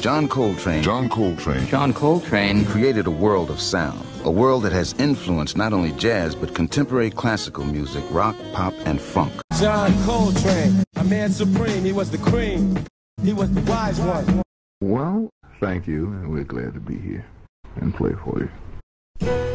John Coltrane. John Coltrane. John Coltrane created a world of sound, a world that has influenced not only jazz but contemporary classical music, rock, pop, and funk. John Coltrane, a man supreme. He was the cream. He was the wise one. Well, thank you, and we're glad to be here and play for you.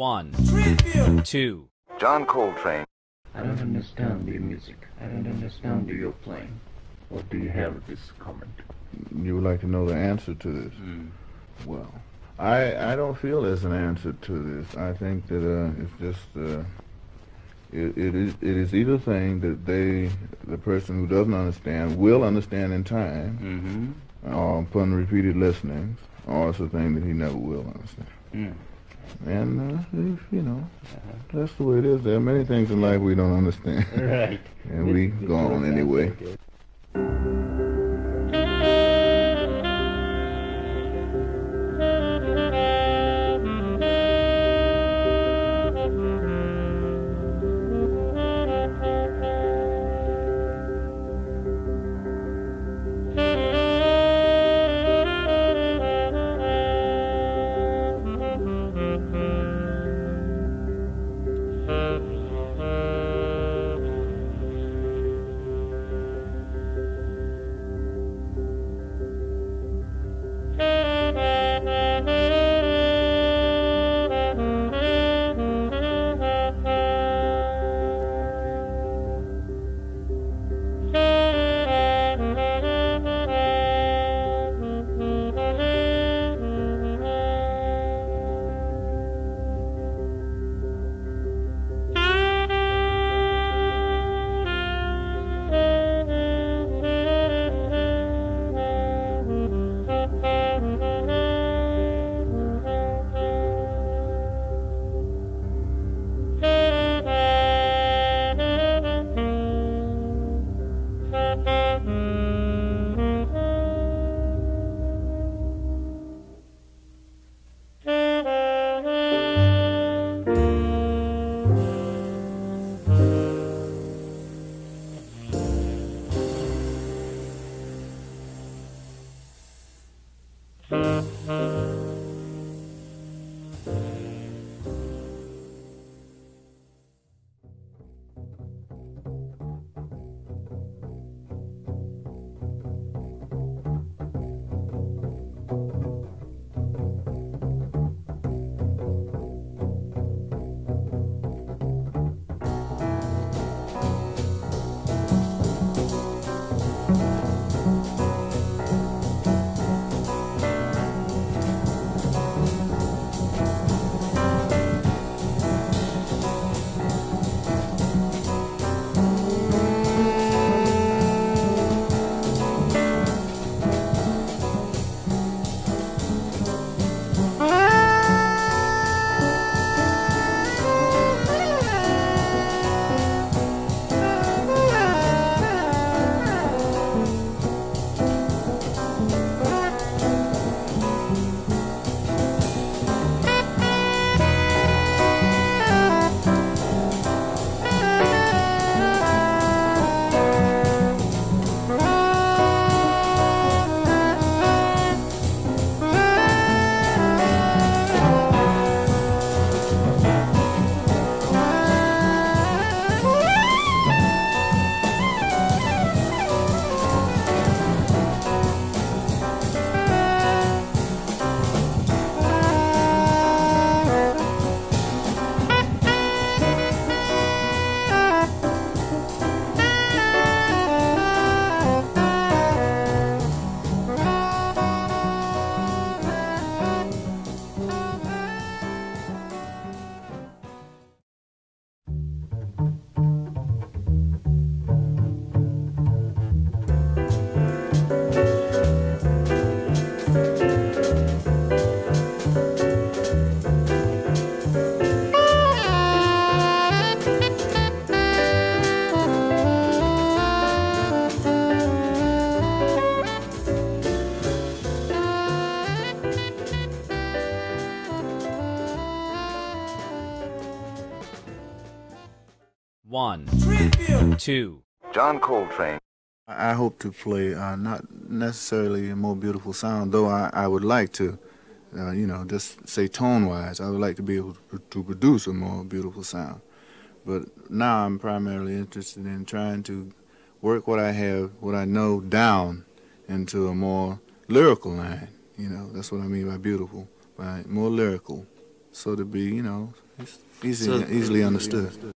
One, two. John Coltrane. I don't understand the music. I don't understand your playing. What do you have at this comment? You would like to know the answer to this? Mm. Well, I I don't feel there's an answer to this. I think that uh, it's just uh, it, it is it is either thing that they the person who doesn't understand will understand in time, Mm-hmm. or upon repeated listenings, or it's a thing that he never will understand. Mm. And uh, if, you know, that's the way it is. There are many things in life we don't understand. Right. and we go on anyway. One, two. John Coltrane. I hope to play uh, not necessarily a more beautiful sound, though I, I would like to, uh, you know, just say tone wise, I would like to be able to produce a more beautiful sound. But now I'm primarily interested in trying to work what I have, what I know down into a more lyrical line. You know, that's what I mean by beautiful, by more lyrical, so to be, you know, easy, easily understood.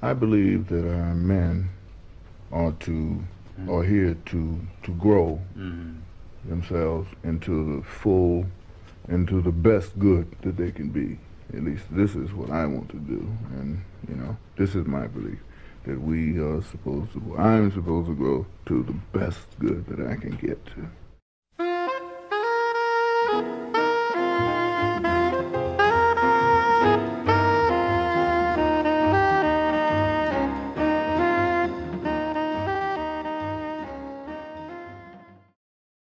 I believe that our men are to mm-hmm. are here to to grow mm-hmm. themselves into the full into the best good that they can be. At least this is what I want to do, and you know this is my belief that we are supposed to. I'm supposed to grow to the best good that I can get to.